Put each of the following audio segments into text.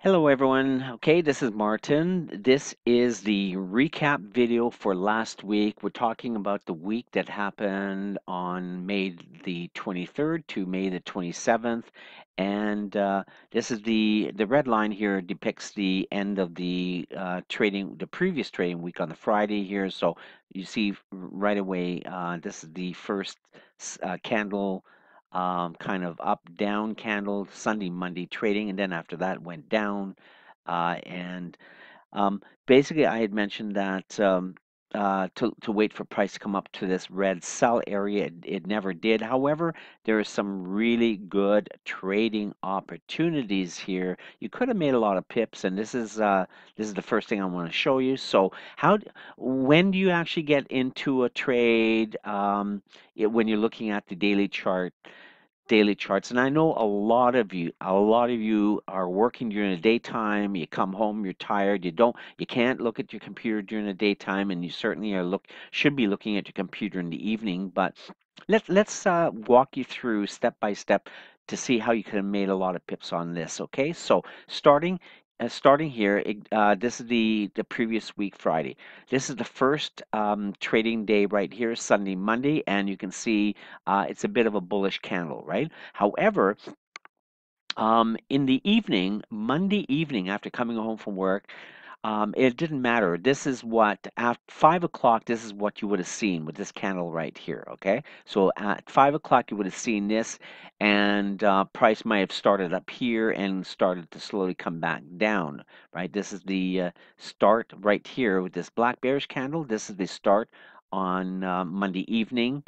Hello everyone. Okay, this is Martin. This is the recap video for last week. We're talking about the week that happened on May the 23rd to May the 27th. And uh, this is the, the red line here depicts the end of the uh, trading, the previous trading week on the Friday here. So you see right away, uh, this is the first uh, candle um, kind of up down candle Sunday Monday trading and then after that went down uh, and um, basically I had mentioned that um, uh, to, to wait for price to come up to this red sell area. It, it never did. However, there are some really good trading opportunities here. You could have made a lot of pips, and this is uh, this is the first thing I want to show you. So, how when do you actually get into a trade um, it, when you're looking at the daily chart? Daily charts and i know a lot of you a lot of you are working during the daytime you come home you're tired you don't you can't look at your computer during the daytime and you certainly are look should be looking at your computer in the evening but let's let's uh, walk you through step by step to see how you could have made a lot of pips on this okay? So starting uh, starting here, uh, this is the, the previous week, Friday. This is the first um, trading day right here, Sunday, Monday, and you can see uh, it's a bit of a bullish candle, right? However, um, in the evening, Monday evening, after coming home from work, um, it didn't matter. This is what, at 5 o'clock, this is what you would have seen with this candle right here, okay? So at 5 o'clock, you would have seen this, and uh, price might have started up here and started to slowly come back down, right? This is the uh, start right here with this black bearish candle. This is the start on uh, Monday evening,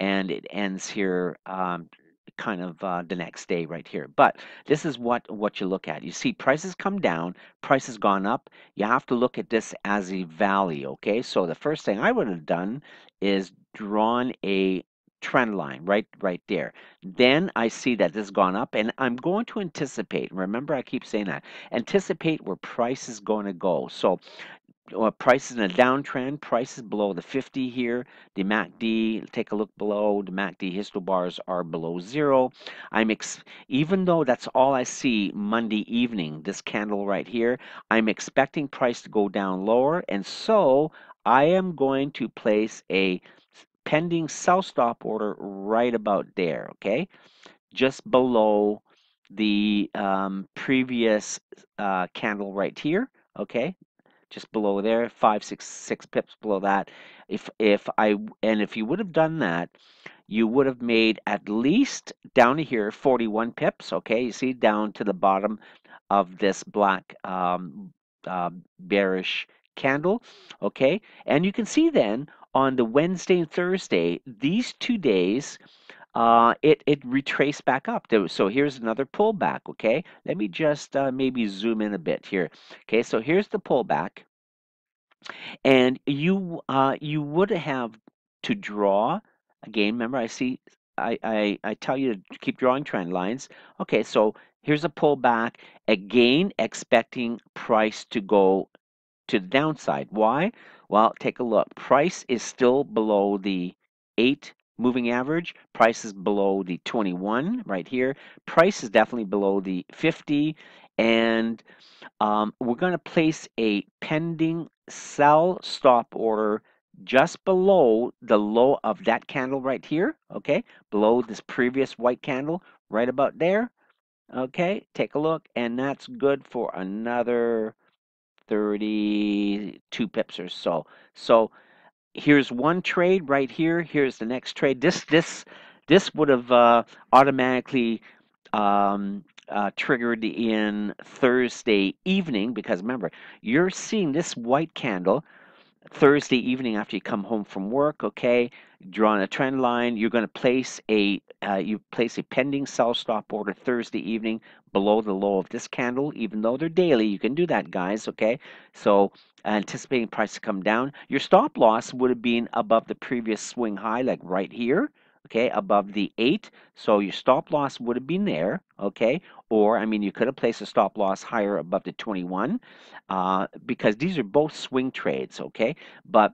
and it ends here um, kind of uh, the next day right here. But this is what, what you look at. You see prices come down, prices gone up. You have to look at this as a valley, okay? So the first thing I would have done is drawn a trend line right right there then i see that this has gone up and i'm going to anticipate remember i keep saying that anticipate where price is going to go so prices in a downtrend, prices below the 50 here. The MACD, take a look below, the MACD histobars are below zero. I'm even though that's all I see Monday evening, this candle right here, I'm expecting price to go down lower, and so I am going to place a pending sell stop order right about there, okay? Just below the um, previous uh, candle right here, okay? Just below there, five, six, six pips below that. If if I and if you would have done that, you would have made at least down to here 41 pips. Okay, you see down to the bottom of this black um, uh, bearish candle. Okay, and you can see then on the Wednesday and Thursday, these two days uh, it, it retraced back up. So here's another pullback, okay? Let me just uh, maybe zoom in a bit here. Okay, so here's the pullback. And you uh, you would have to draw, again, remember I see, I, I, I tell you to keep drawing trend lines. Okay, so here's a pullback, again expecting price to go to the downside. Why? Well, take a look. Price is still below the 8 moving average. Price is below the 21 right here. Price is definitely below the 50. And um, we're going to place a pending sell stop order just below the low of that candle right here. Okay, below this previous white candle right about there. Okay, take a look. And that's good for another 32 pips or so. So here's one trade right here. Here's the next trade. This this this would have uh, automatically um, uh, triggered in Thursday evening because remember you're seeing this white candle Thursday evening after you come home from work. Okay, drawing a trend line. You're going to place a uh, you place a pending sell stop order Thursday evening below the low of this candle. Even though they're daily, you can do that, guys. Okay, so anticipating price to come down. Your stop loss would have been above the previous swing high, like right here okay, above the 8. So your stop loss would have been there, okay? Or, I mean, you could have placed a stop loss higher above the 21 uh, because these are both swing trades, okay? But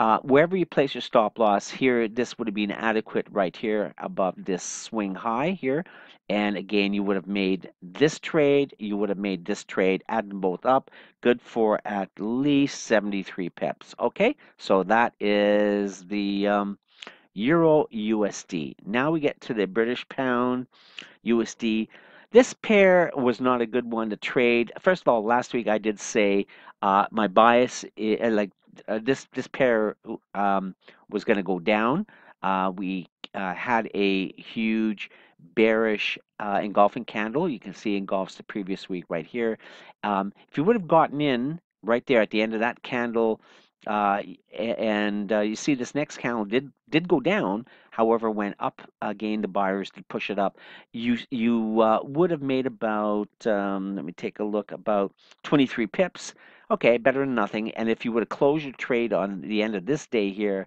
uh, wherever you place your stop loss here, this would have been adequate right here above this swing high here. And again, you would have made this trade, you would have made this trade, add them both up, good for at least 73 pips. Okay, so that is the um, Euro USD. Now we get to the British Pound USD. This pair was not a good one to trade. First of all, last week I did say uh, my bias, uh, like uh, this this pair um, was going to go down. Uh, we uh, had a huge bearish uh, engulfing candle. You can see engulfs the previous week right here. Um, if you would have gotten in right there at the end of that candle, uh, and uh, you see this next candle did did go down. However, went up again. The buyers did push it up. You you would have made about um, let me take a look about 23 pips. Okay, better than nothing. And if you would have closed your trade on the end of this day here,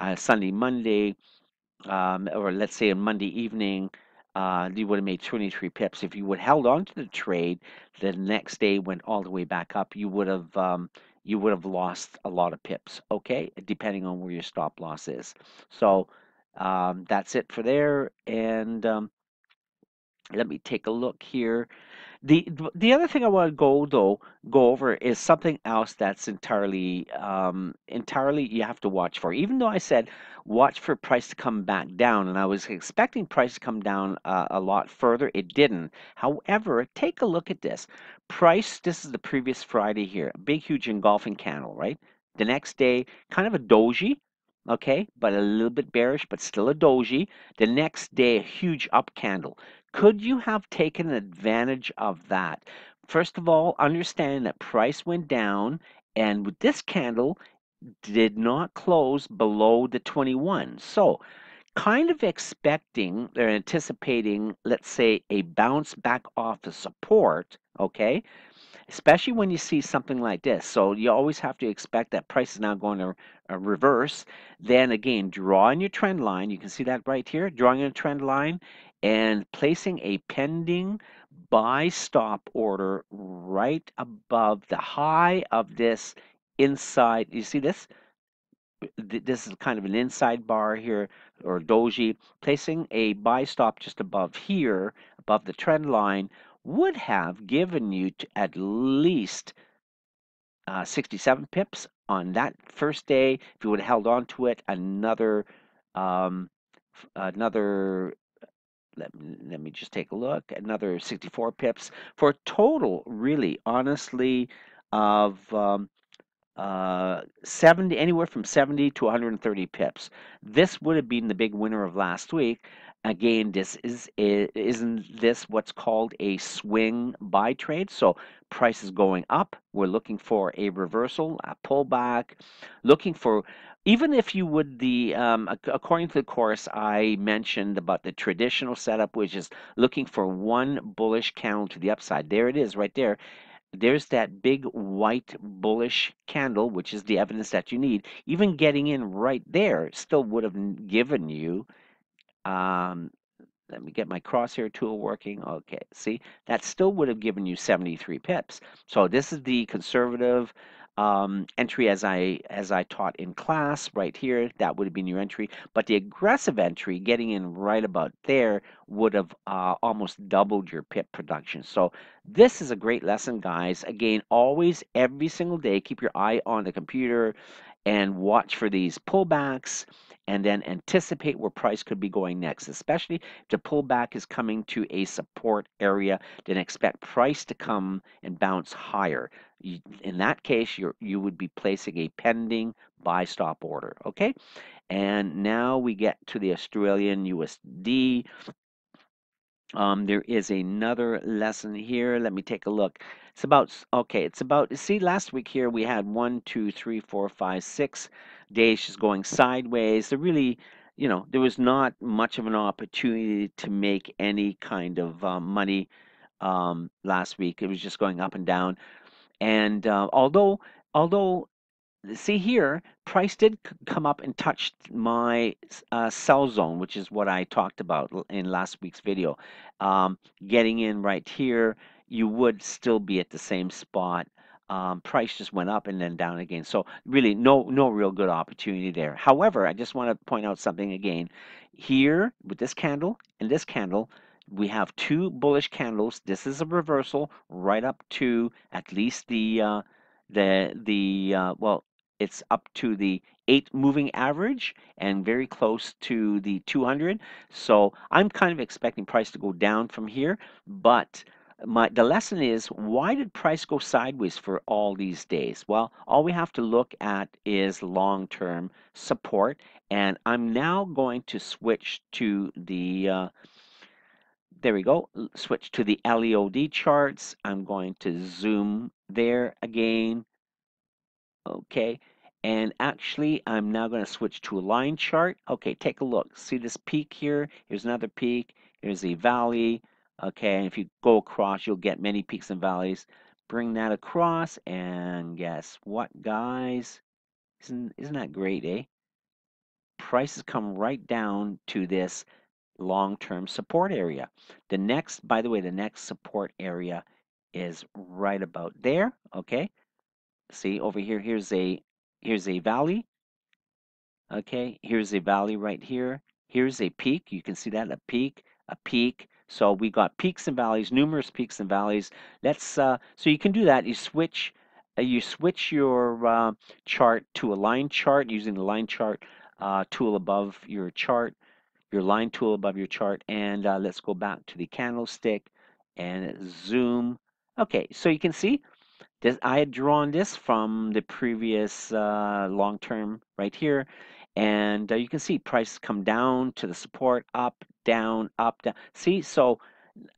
uh, Sunday, Monday, um, or let's say on Monday evening, uh, you would have made 23 pips. If you would held on to the trade, the next day went all the way back up, you would have um, you would have lost a lot of pips. Okay, depending on where your stop loss is. So um, that's it for there. And um, let me take a look here. The the other thing I want to go though go over is something else that's entirely um, entirely you have to watch for. Even though I said watch for price to come back down, and I was expecting price to come down uh, a lot further, it didn't. However, take a look at this price. This is the previous Friday here, big huge engulfing candle, right? The next day, kind of a doji, okay, but a little bit bearish, but still a doji. The next day, a huge up candle. Could you have taken advantage of that? First of all, understand that price went down, and with this candle, did not close below the 21. So, kind of expecting or anticipating, let's say, a bounce back off the support, okay? especially when you see something like this. So you always have to expect that price is now going to uh, reverse. Then again, drawing your trend line. You can see that right here, drawing a trend line and placing a pending buy stop order right above the high of this inside. You see this? This is kind of an inside bar here or doji. Placing a buy stop just above here, above the trend line, would have given you at least uh, 67 pips on that first day. If you would have held on to it, another um, another let, let me just take a look another 64 pips for a total really honestly of um, uh, 70 anywhere from 70 to 130 pips this would have been the big winner of last week Again, this is isn't this what's called a swing buy trade? So price is going up. We're looking for a reversal, a pullback, looking for even if you would the um, according to the course I mentioned about the traditional setup, which is looking for one bullish candle to the upside. There it is, right there. There's that big white bullish candle, which is the evidence that you need. Even getting in right there still would have given you um, let me get my crosshair tool working. Okay, see, that still would have given you 73 pips. So this is the conservative um, entry as I as I taught in class right here. That would have been your entry. But the aggressive entry, getting in right about there, would have uh, almost doubled your pip production. So this is a great lesson, guys. Again, always every single day, keep your eye on the computer and watch for these pullbacks and then anticipate where price could be going next, especially if the pullback is coming to a support area, then expect price to come and bounce higher. In that case, you you would be placing a pending buy stop order, okay? And now we get to the Australian USD. Um, there is another lesson here. Let me take a look. It's about, okay, it's about, see, last week here we had one, two, three, four, five, six days just going sideways. There really, you know, there was not much of an opportunity to make any kind of um, money um, last week. It was just going up and down. And uh, although, although see here, price did come up and touched my uh, sell zone, which is what I talked about in last week's video. Um, getting in right here, you would still be at the same spot. um, price just went up and then down again. So really, no no real good opportunity there. However, I just want to point out something again. Here with this candle and this candle, we have two bullish candles. This is a reversal right up to at least the uh, the the uh, well, it's up to the eight moving average and very close to the 200. So I'm kind of expecting price to go down from here, but my the lesson is why did price go sideways for all these days well all we have to look at is long-term support and i'm now going to switch to the uh, there we go. Switch to the leod charts. I'm going to zoom there again. Okay. And actually I'm now going to switch to a line chart. Okay take a look. See this peak here? Here's another peak. Here's a valley. Okay and if you go across you'll get many peaks and valleys. Bring that across and guess what guys? Isn't isn't that great eh? Prices come right down to this long-term support area. The next by the way the next support area is right about there okay? See over here here's a here's a valley okay? Here's a valley right here. Here's a peak. You can see that a peak a peak. So we got peaks and valleys numerous peaks and valleys. Let's uh, so you can do that. You switch uh, you switch your uh, chart to a line chart using the line chart uh, tool above your chart your line tool above your chart and uh, let's go back to the candlestick and zoom okay so you can see this, I had drawn this from the previous uh, long term right here. And uh, you can see prices come down to the support, up, down, up, down. See, so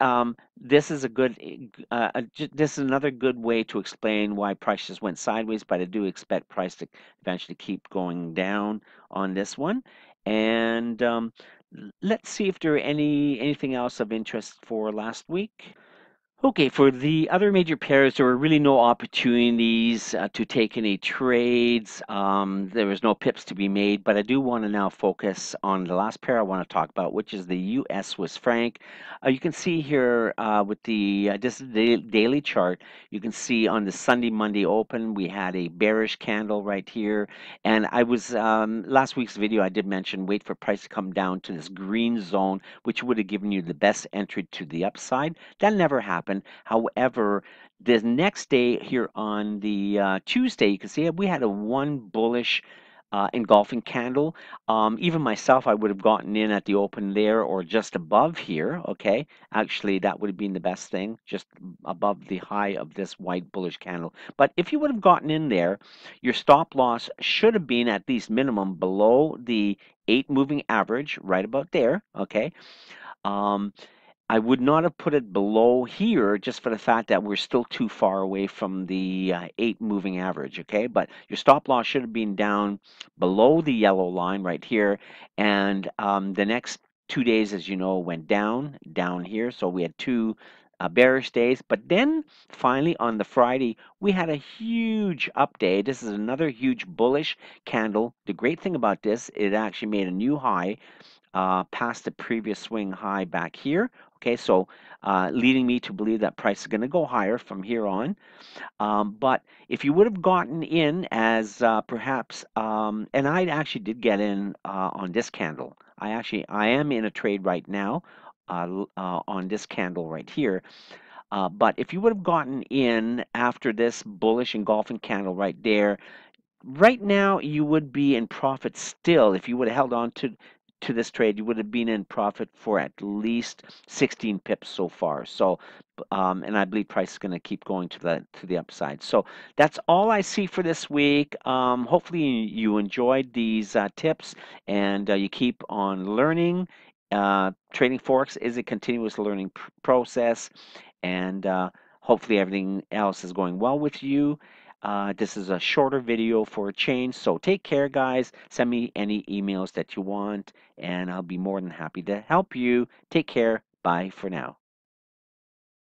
um, this is a good, uh, uh this is another good way to explain why prices went sideways, but I do expect price to eventually keep going down on this one. And um, let's see if there are any anything else of interest for last week. Okay, for the other major pairs, there were really no opportunities uh, to take any trades. Um, there was no pips to be made, but I do want to now focus on the last pair I want to talk about, which is the U.S. Swiss franc. Uh, you can see here uh, with the uh, this is the daily chart. You can see on the Sunday Monday open we had a bearish candle right here, and I was um, last week's video I did mention wait for price to come down to this green zone, which would have given you the best entry to the upside. That never happened happen. However, the next day here on the uh, Tuesday, you can see we had a one bullish uh, engulfing candle. Um, even myself, I would have gotten in at the open there or just above here. Okay, actually, that would have been the best thing, just above the high of this white bullish candle. But if you would have gotten in there, your stop loss should have been at least minimum below the eight moving average, right about there. Okay. Um, I would not have put it below here just for the fact that we're still too far away from the uh, 8 moving average, okay? But your stop loss should have been down below the yellow line right here. And um, the next two days, as you know, went down, down here. So we had two uh, bearish days. But then finally on the Friday, we had a huge up day. This is another huge bullish candle. The great thing about this, it actually made a new high uh, past the previous swing high back here. Okay, so uh, leading me to believe that price is going to go higher from here on. Um, but if you would have gotten in as uh, perhaps, um, and I actually did get in uh, on this candle. I actually, I am in a trade right now uh, uh, on this candle right here. Uh, but if you would have gotten in after this bullish engulfing candle right there, right now you would be in profit still if you would have held on to to this trade, you would have been in profit for at least 16 pips so far. So, um, and I believe price is going to keep going to the to the upside. So that's all I see for this week. Um, hopefully you enjoyed these uh, tips and uh, you keep on learning. Uh, trading forex is a continuous learning pr process, and uh, hopefully everything else is going well with you. Uh, this is a shorter video for a change. So take care, guys. Send me any emails that you want, and I'll be more than happy to help you. Take care. Bye for now.